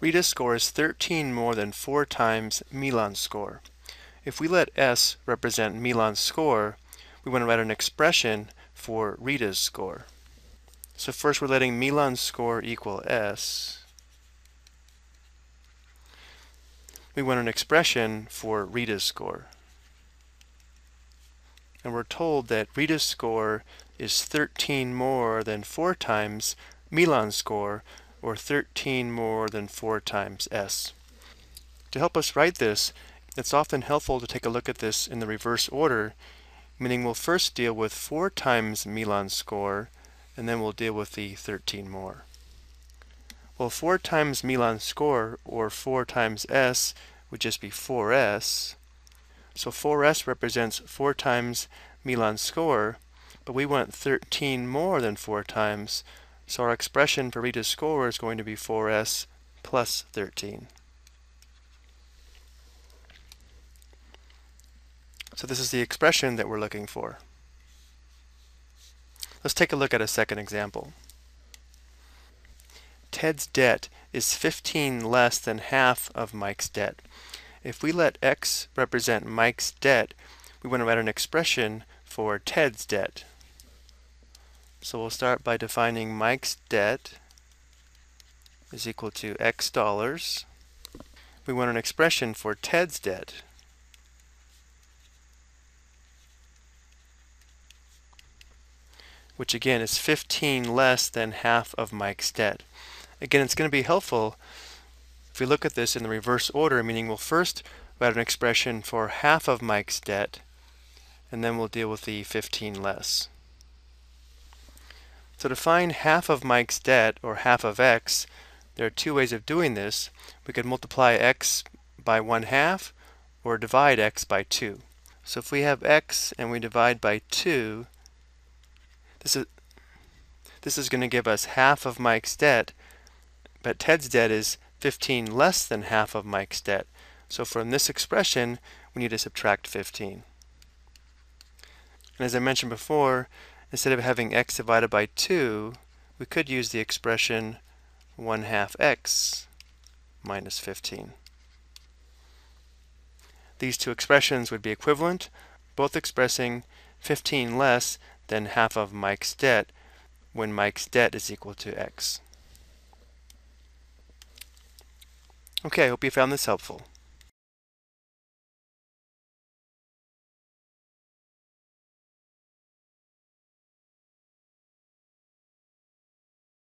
Rita's score is 13 more than 4 times Milan's score. If we let S represent Milan's score, we want to write an expression for Rita's score. So first we're letting Milan's score equal S. We want an expression for Rita's score. And we're told that Rita's score is 13 more than 4 times Milan's score, or 13 more than 4 times S. To help us write this, it's often helpful to take a look at this in the reverse order, meaning we'll first deal with 4 times Milan's score, and then we'll deal with the 13 more. Well, 4 times Milan's score, or 4 times S, would just be 4S. So 4S represents 4 times Milan's score, but we want 13 more than 4 times, so our expression for Rita's score is going to be 4s plus 13. So this is the expression that we're looking for. Let's take a look at a second example. Ted's debt is 15 less than half of Mike's debt. If we let x represent Mike's debt, we want to write an expression for Ted's debt. So we'll start by defining Mike's debt is equal to X dollars. We want an expression for Ted's debt. which again is 15 less than half of Mike's debt. Again, it's going to be helpful if we look at this in the reverse order, meaning we'll first write an expression for half of Mike's debt, and then we'll deal with the 15 less. So to find half of Mike's debt, or half of x, there are two ways of doing this. We could multiply x by 1 half, or divide x by 2. So if we have x and we divide by 2, this is, this is going to give us half of Mike's debt, but Ted's debt is 15 less than half of Mike's debt. So from this expression, we need to subtract 15. And as I mentioned before, Instead of having x divided by 2, we could use the expression 1 half x minus 15. These two expressions would be equivalent, both expressing 15 less than half of Mike's debt when Mike's debt is equal to x. Okay, I hope you found this helpful.